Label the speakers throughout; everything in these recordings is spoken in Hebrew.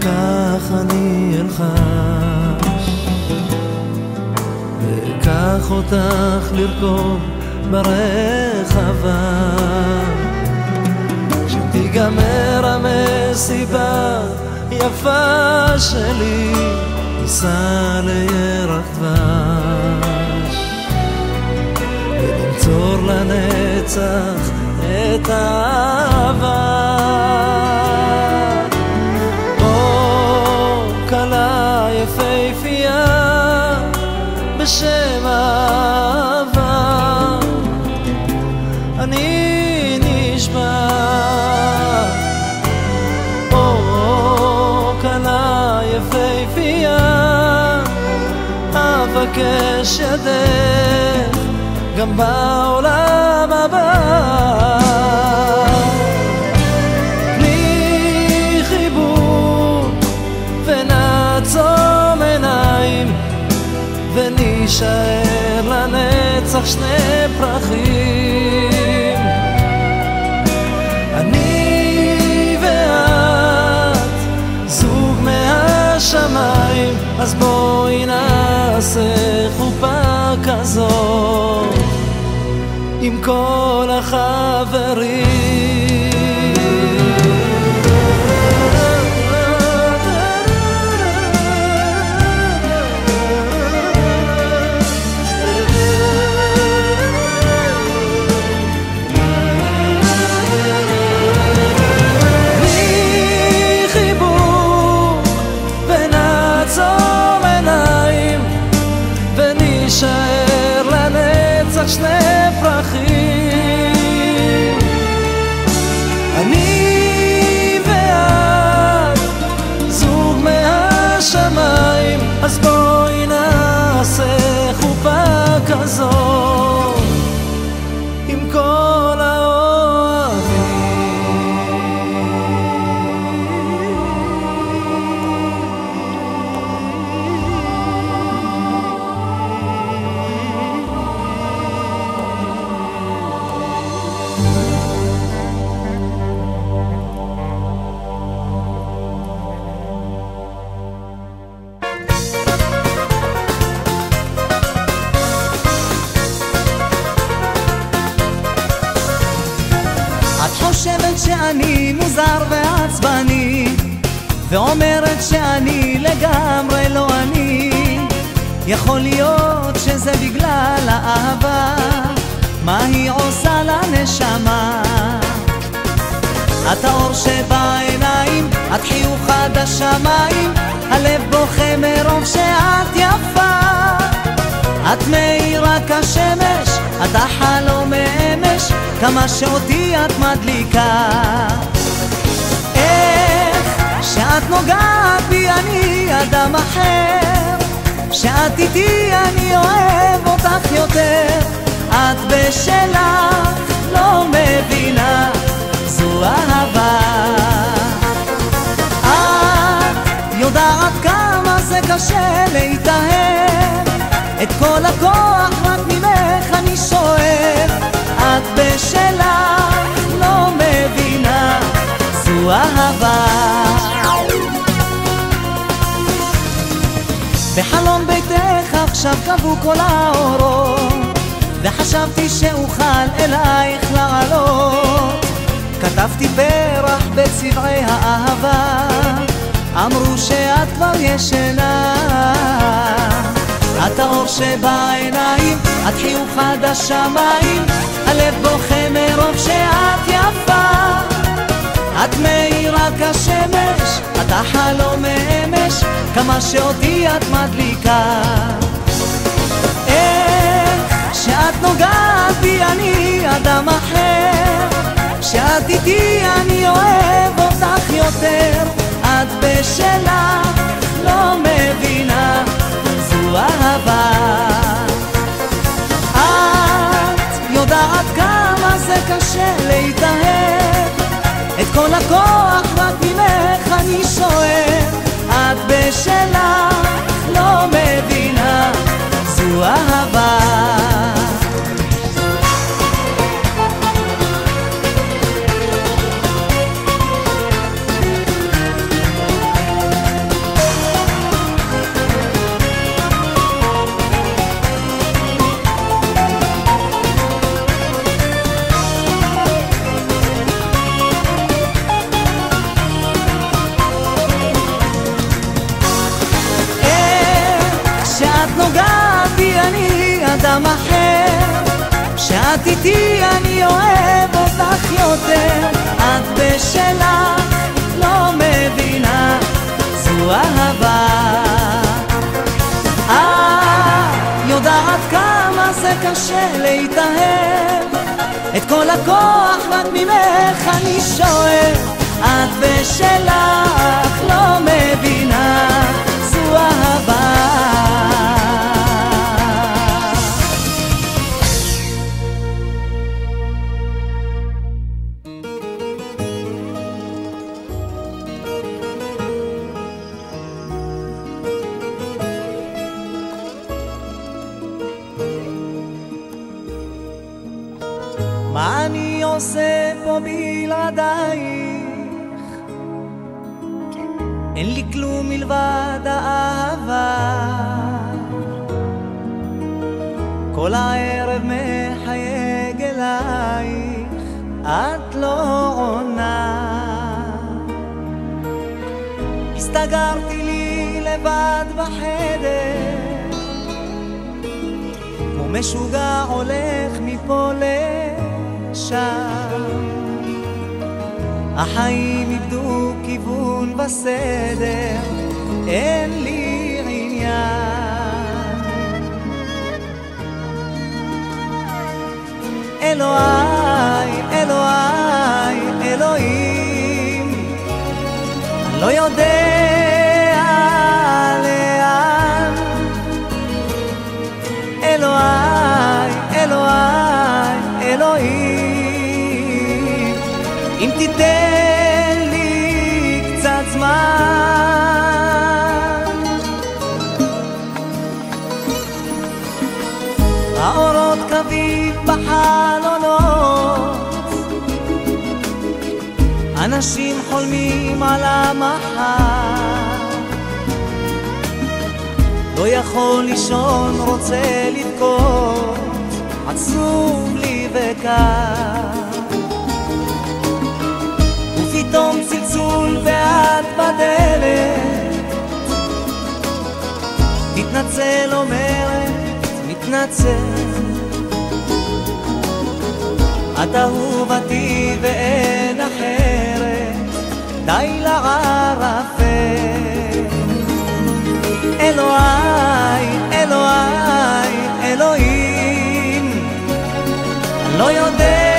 Speaker 1: כך אני אלחש. ואקח אותך לרקוד ברחבה. כשתיגמר המסיבה יפה שלי, ניסע לירח דבש. ונמצור לנצח את האהבה. בשם אהבה. אני נשבע. אבקש ידך גם בעולם הבא. יישאר לנצח שני פרחים. אני ואת זוג מהשמיים אז בואי נעשה חופה כזאת. עם כל
Speaker 2: כמה שאותי את מדליקה. איך שאת נוגעת בי אני אדם אחר. שאת איתי אני אוהב אותך יותר. את בשלך לא מבינה זו אהבה. את יודעת כמה זה קשה להתאהב. את כל הכוח רק ממך אני שואף. את בשלך לא מבינה זו אהבה. בחלום ביתך עכשיו קבעו כל האורות וחשבתי שאוכל אלייך לעלות. כתבתי פרח בצבעי האהבה אמרו שאת כבר ישנה. את האור שבעיניים, את חיוך עד השמיים מרוב שאת יפה. את מאירה כשמש, את החלום מאמש כמה שאותי את מדליקה. איך שאת נוגעת בי אני אדם אחר. שאת איתי אני אוהב אותך יותר. את בשלך אני שואב את בשלך לא מבינה. זו אהבה בשלך לא מבינה זו אהבה. את יודעת כמה זה קשה להתאהב? את כל הכוח רק ממך אני שואב את בשלך לא מבינה זו אהבה בלעדייך? אין לי כלום מלבד האהבה. כל הערב מחייג אלייך, את לא עונה. הסתגרתי לי לבד בחדר, כמו משוגע הולך מפה לשם. החיים איבדו כיוון וסדר, אין לי עניין. אלוהי, אלוהי, אלוהים, לא יודע לאן. אלוהי, אלוהי, אלוהים, אם תיתן חולמים על המחר. לא יכול לישון, רוצה לבכות, עצוב לי וקר. ופתאום צלצול ואת בדלת, תתנצל אומרת, מתנצל. את אהובתי ואין אחרת, די לערפל. אלוהי, אלוהי, אלוהים, לא יודע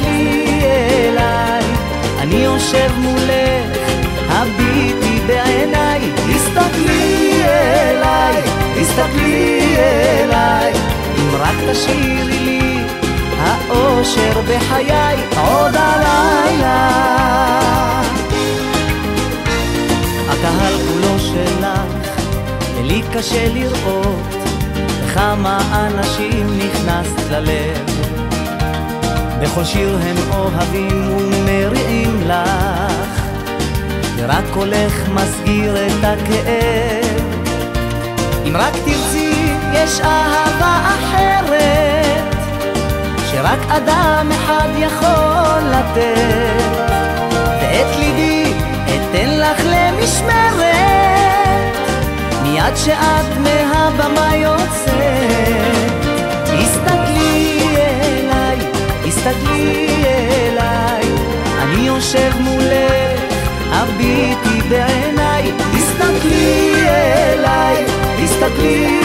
Speaker 2: הסתכלי אליי. אני יושב מולך, הביטי בעיניי. הסתכלי אליי, הסתכלי אליי. אם רק תשאירי לי האושר בחיי עוד הלילה. הקהל כולו שלך, ולי קשה לראות בכמה אנשים נכנסת ללב. בכל שיר הם אוהבים ומריעים לך, ורק קולך מסגיר את הכאב. אם רק תרצי, יש אהבה אחרת, שרק אדם אחד יכול לתת. ואת ליבי אתן לך למשמרת, מיד שאת מהבמה יוצאת. הסתכלי אליי, אני יושב מולך, הביטי בעיניי. הסתכלי אליי, הסתכלי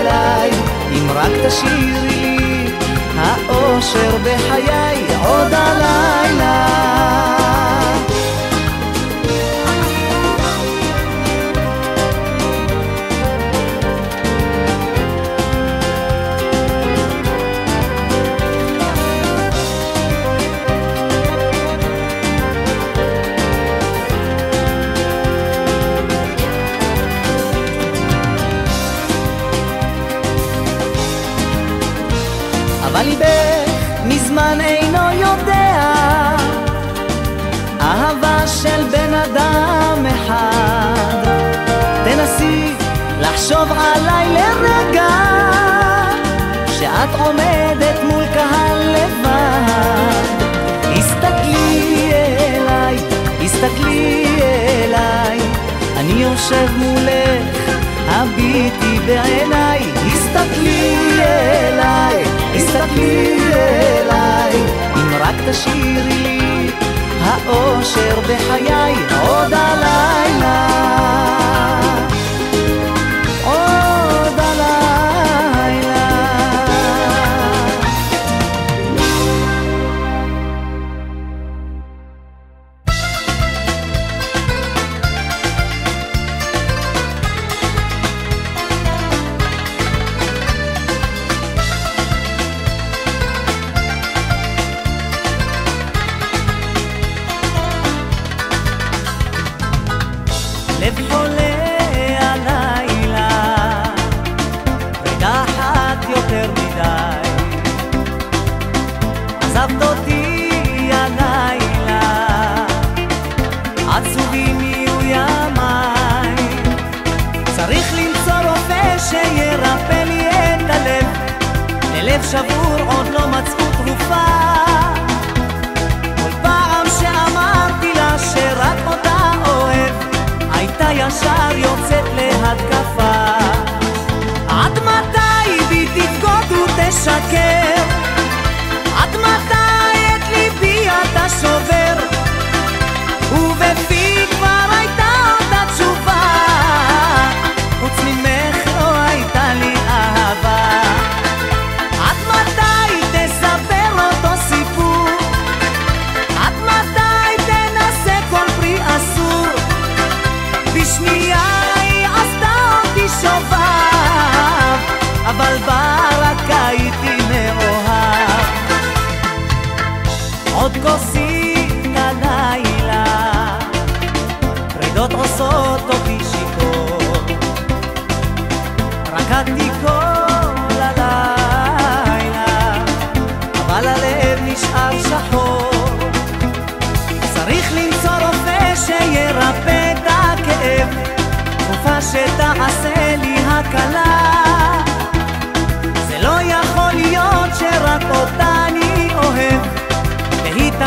Speaker 2: אליי, אם רק תשאירי לי האושר בחיי עוד הלילה. אחד. תנסי לחשוב עליי לרגע, שאת עומדת מול קהל לבד. הסתכלי אליי, הסתכלי אליי, אני יושב מולך, הביטי בעיניי. הסתכלי אליי, הסתכלי אליי, אם רק תשאירי לי האושר בחיי עוד עליי. my life.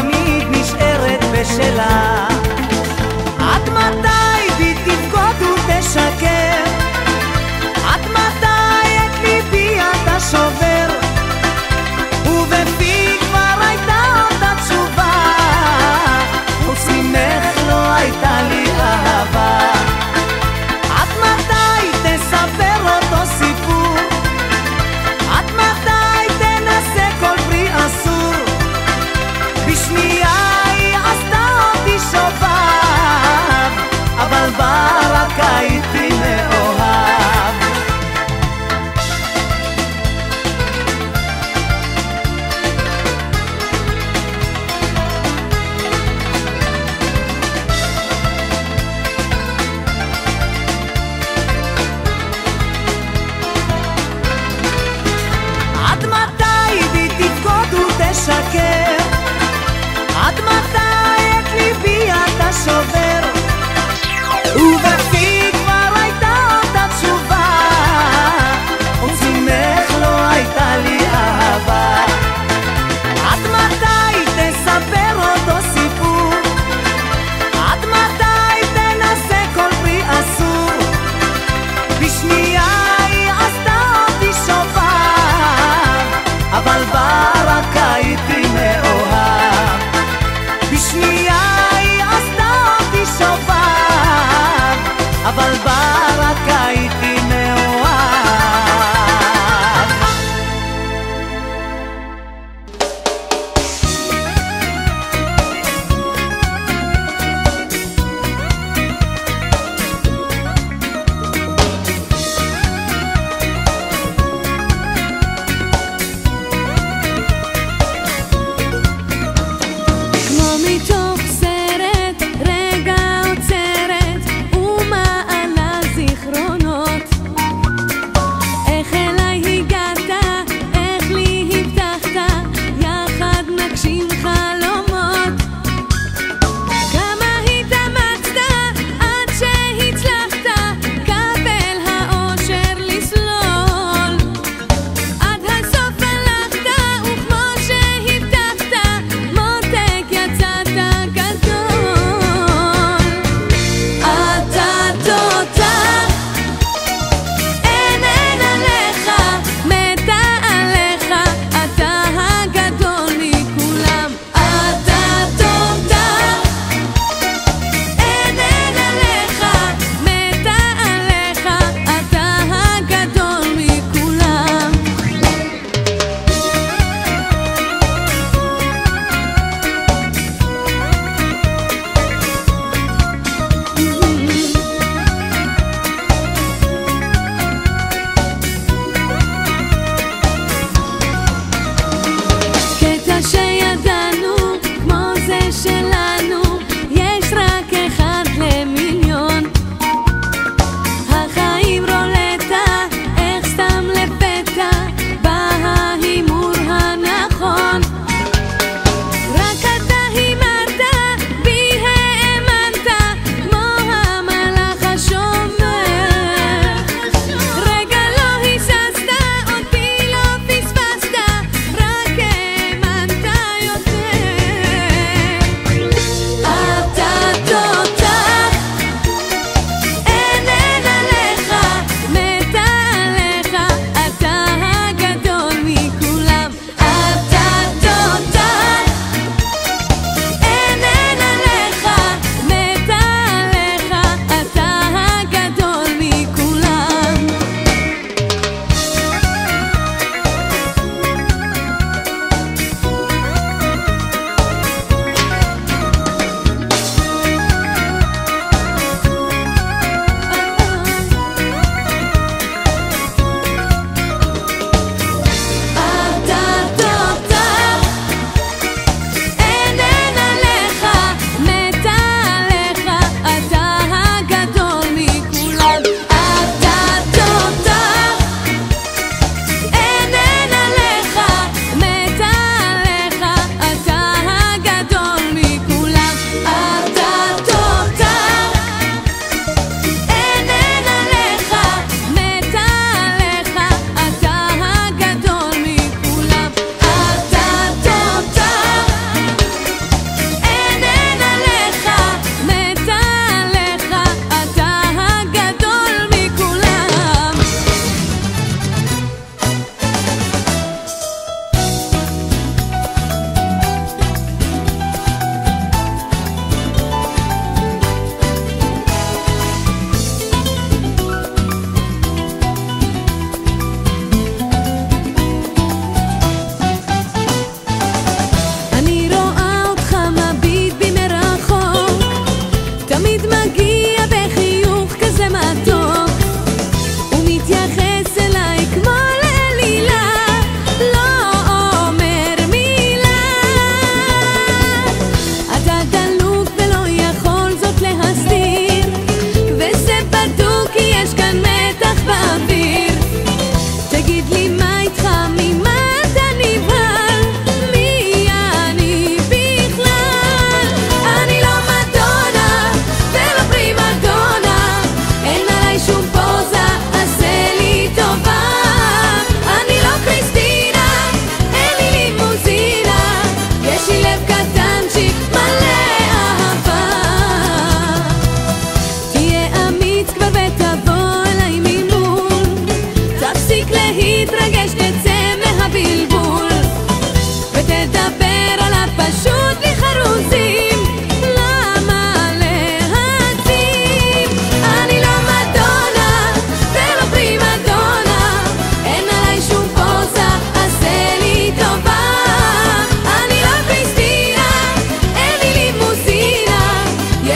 Speaker 2: תמיד נשארת בשלה. עד מתי בי תבגוד ותשקר? עד מתי את ליבי אתה שובר?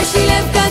Speaker 2: έχει λευκά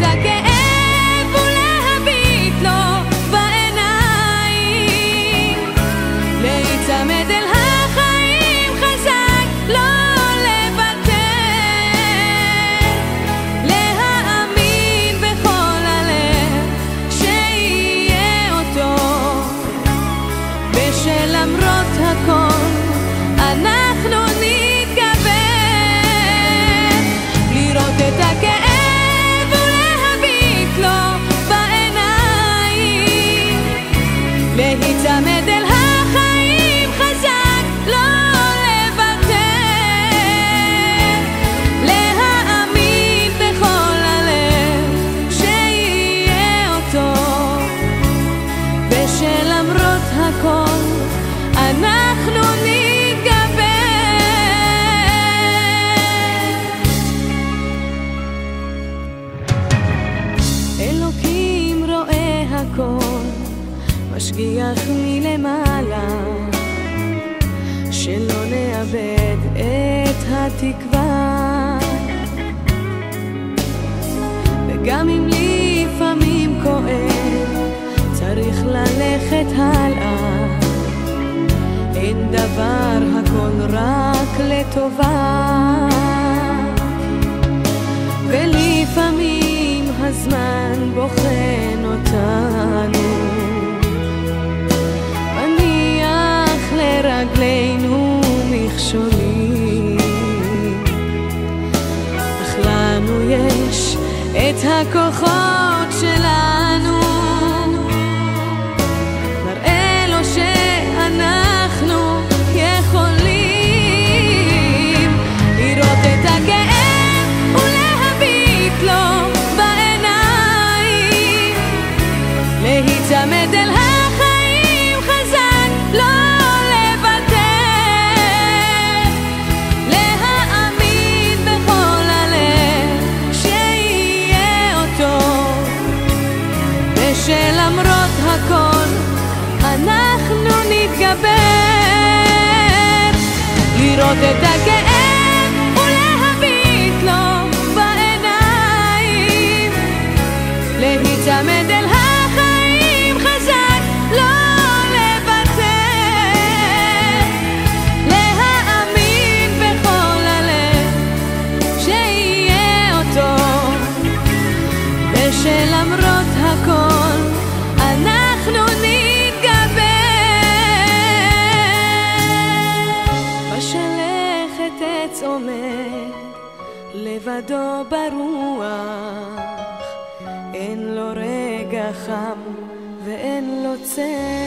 Speaker 2: だけ כבר
Speaker 3: הכל רק לטובה. ולפעמים הזמן בוחן אותנו. מניח לרגלינו מכשולים. אך לנו יש את הכוחות.
Speaker 4: that לבדו ברוח, אין לו רגע חם ואין לו צל.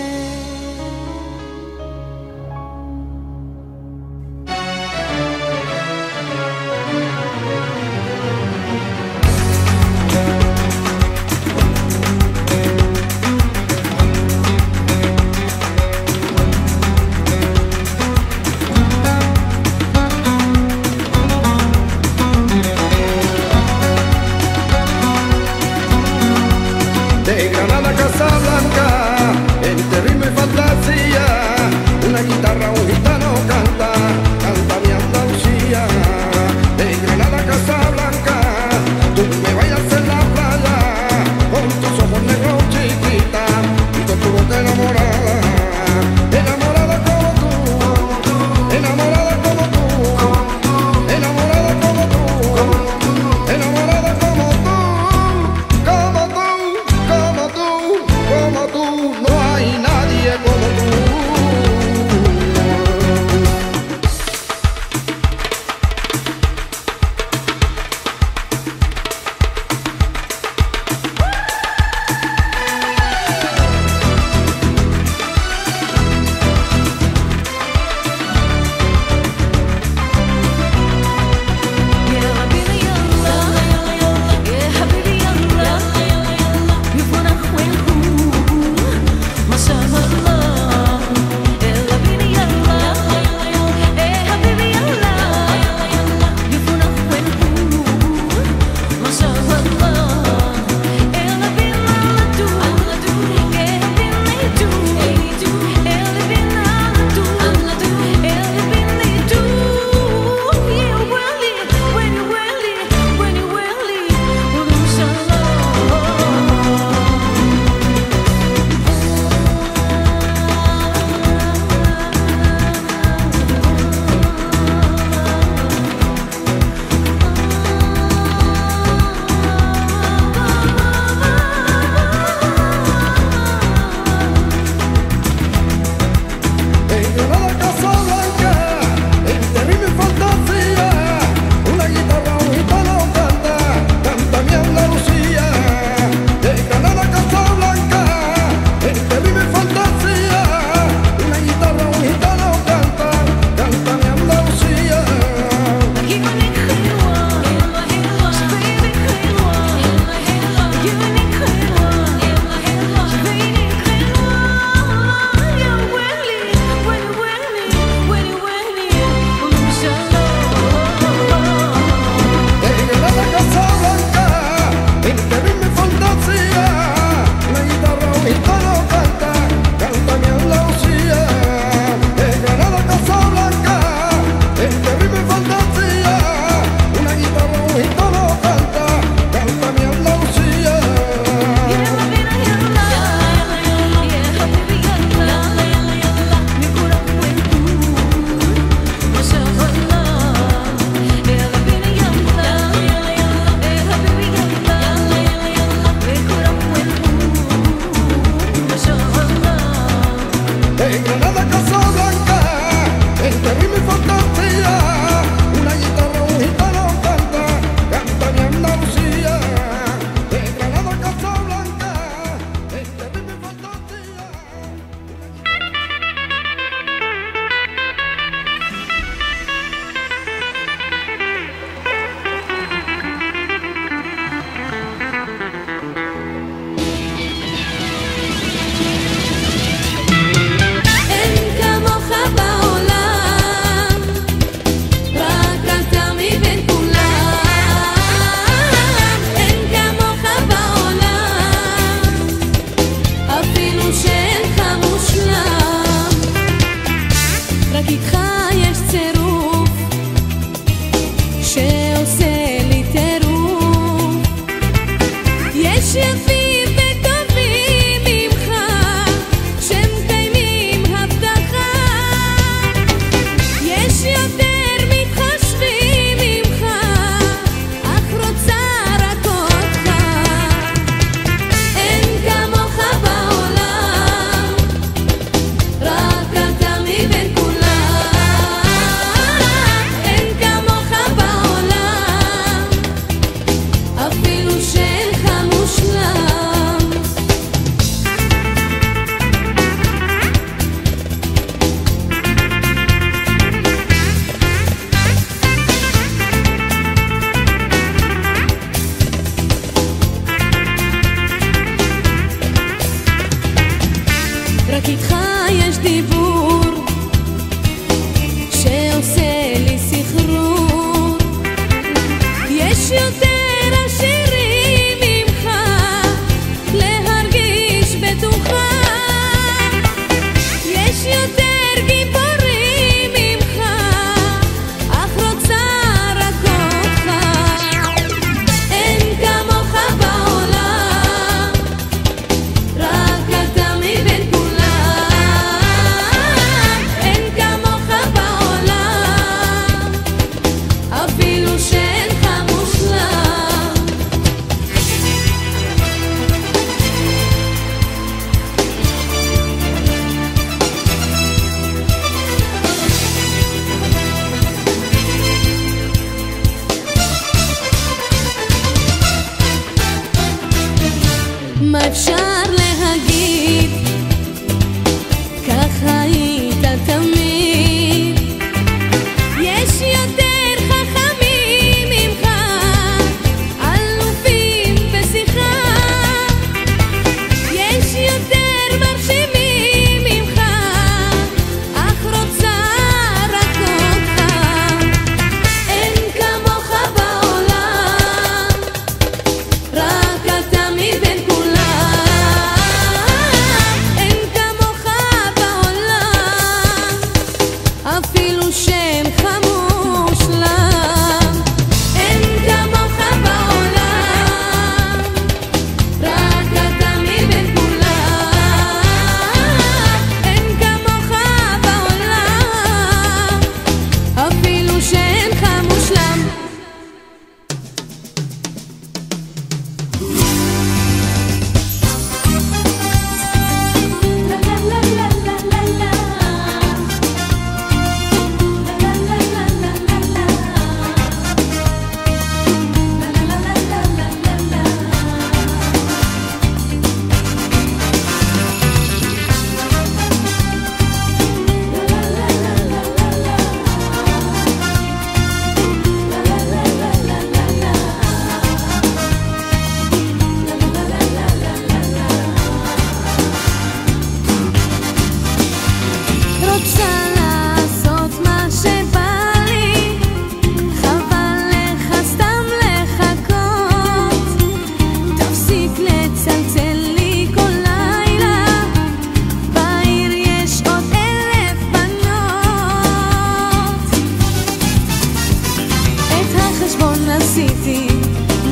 Speaker 3: עשיתי,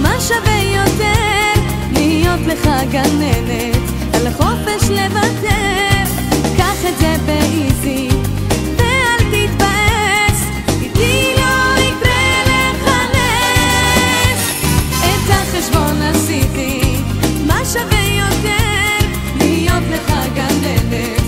Speaker 3: מה שווה יותר להיות לך גננת, על החופש לוותר, קח את זה באיזי לא שווה יותר להיות לך גננת?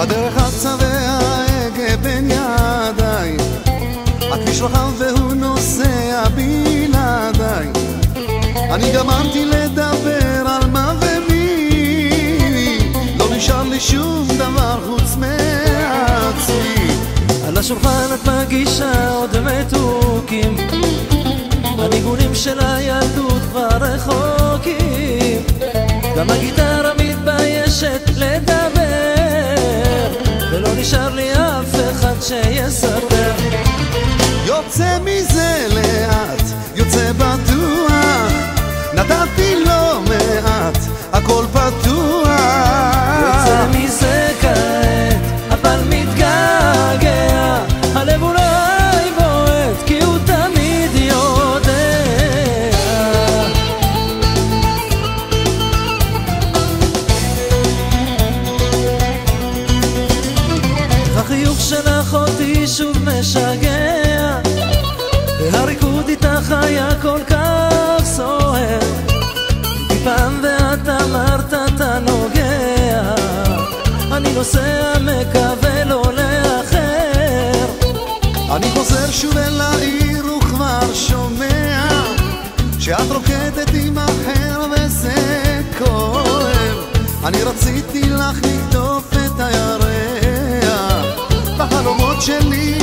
Speaker 2: הדרך ארצה וההגה בין ידיי. הכביש רחב והוא נוסע בלעדיי. אני גמרתי לדבר על מה ומי. לא נשאר לי שום דבר חוץ מעצמי.
Speaker 1: על השולחן את מגישה עוד מתוקים. הניגונים של הילדות כבר רחוקים. גם הגיטרה מתביישת לדעת שיספר.
Speaker 2: יוצא מזה לאט, יוצא בטוח. נתתי
Speaker 1: לו נוסע מקווה לא לאחר.
Speaker 2: אני חוזר שוב אל העיר וכבר שומע שאת רוקדת עם אחר וזה כואב. אני רציתי לך לקטוף את הירח. בחלומות שלי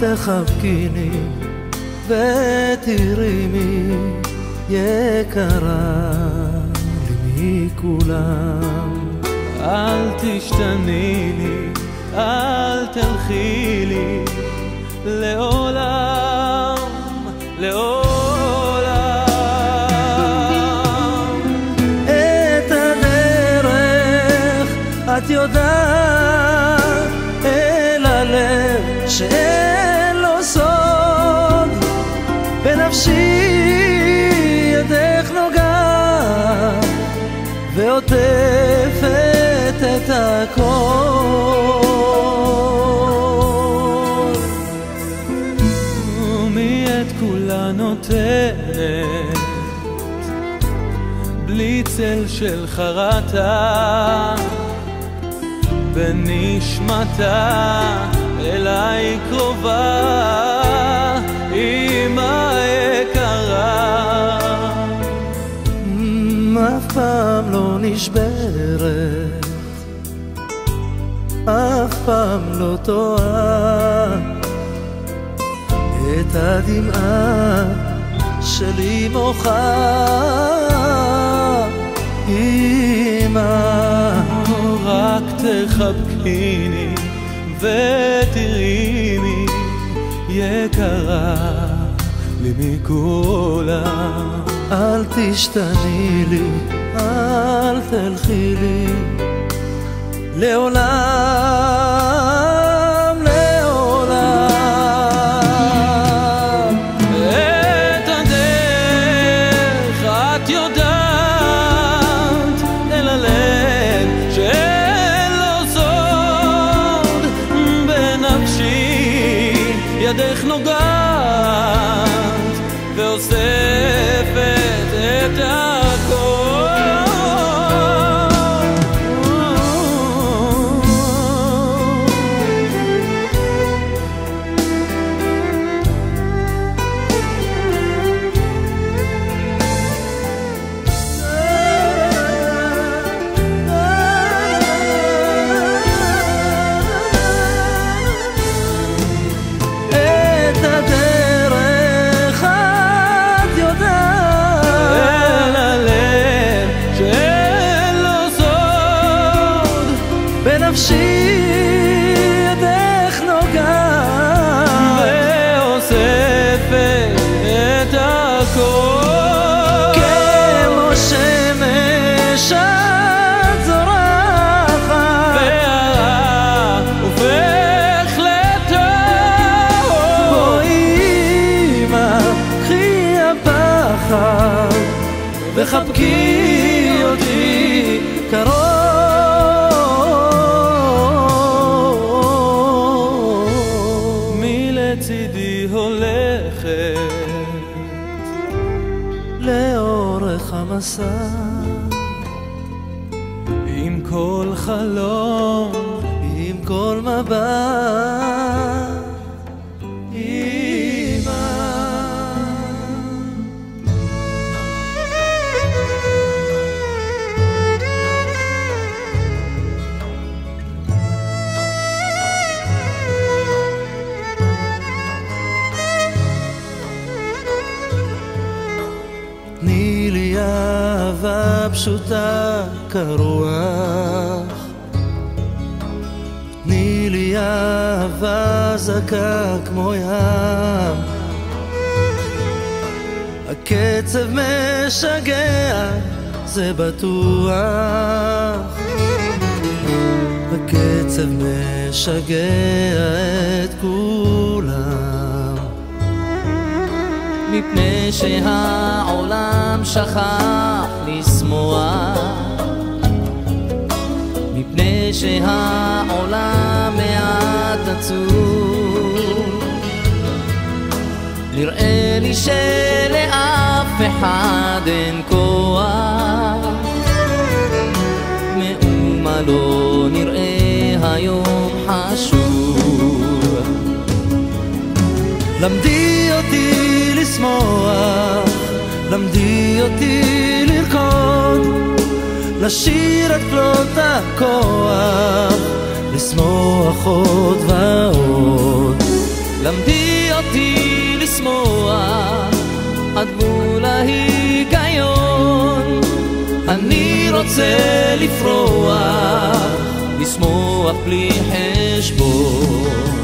Speaker 1: תחבקיני ותראי
Speaker 5: מי
Speaker 1: יקרה לי מכולם.
Speaker 5: אל תשתני לי, אל תלכי לי לעולם, לעולם.
Speaker 1: את את יודעת
Speaker 5: צל של חרטה בנשמתה אליי קרובה אמא יקרה.
Speaker 1: אף פעם לא נשברת אף פעם לא טועה. את הדמעה שלי מוחה. אמא,
Speaker 5: רק תחבקיני ותראיני יקרה לי מכולם.
Speaker 1: אל תשתני לי, אל תלכי לי לעולם. עצוב נראה לי שלאף אחד אין כוח. מאומה לא נראה היום חשוב. למדי אותי לשמוח, למדי אותי לרקוד, לשיר את כלות הכוח, לשמוח עוד ועוד. למדי אותי לשמוח עד גבול ההיגיון, אני רוצה לפרוח, לשמוח בלי חשבון.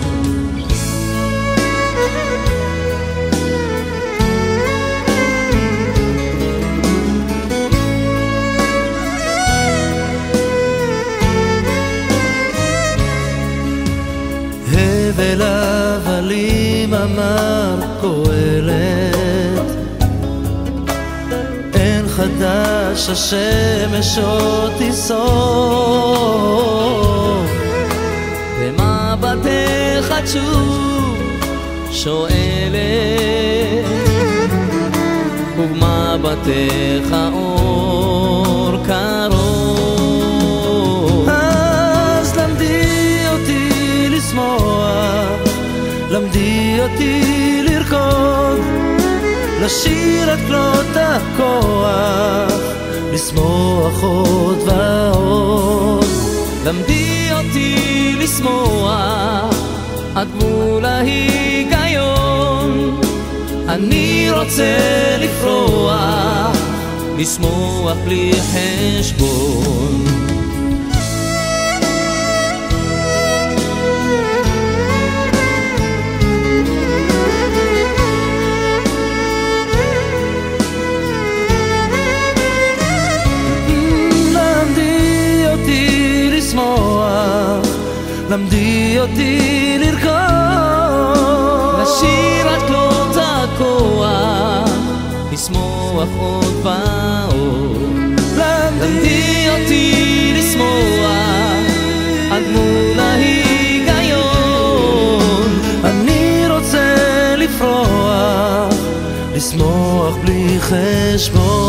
Speaker 1: הבל הבלים אמר קהלת. אין חדש השמש עוד תיסוף במבטך תשוב שואלת ובמבטך אור קרוב אותי לרקוד לשיר את כלות הכוח לשמוח עוד ועוד. למדי אותי לשמוח עד גבול ההיגיון. אני רוצה לפרוח לשמוח בלי חשבון אותי לרקוד, לשיר עד כלות הכוח, לשמוח עוד ועוד. למדי אותי לשמוח, עד מול ההיגיון, אני רוצה לפרוח, לשמוח בלי חשבון.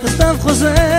Speaker 1: הולכת, אז סתם חוזר.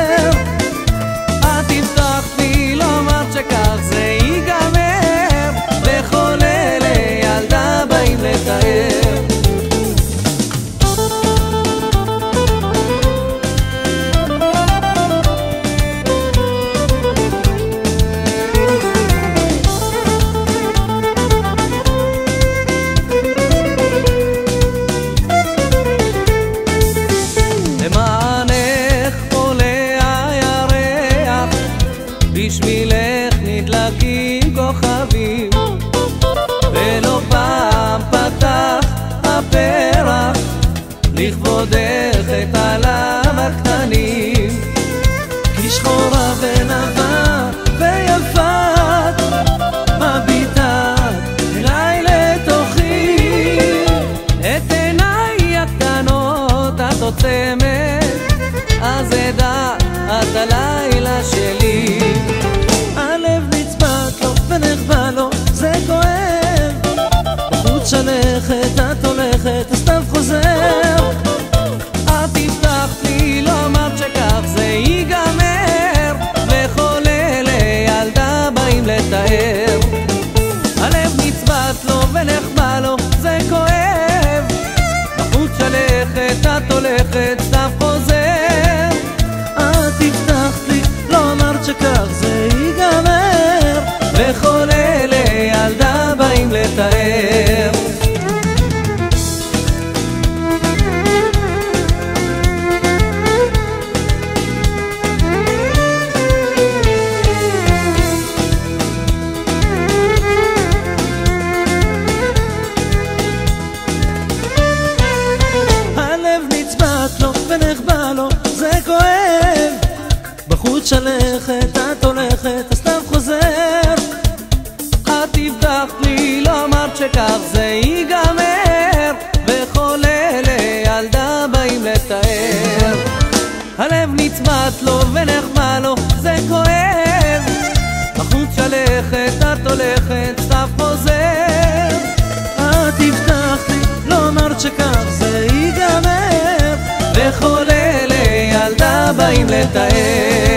Speaker 2: planeta é.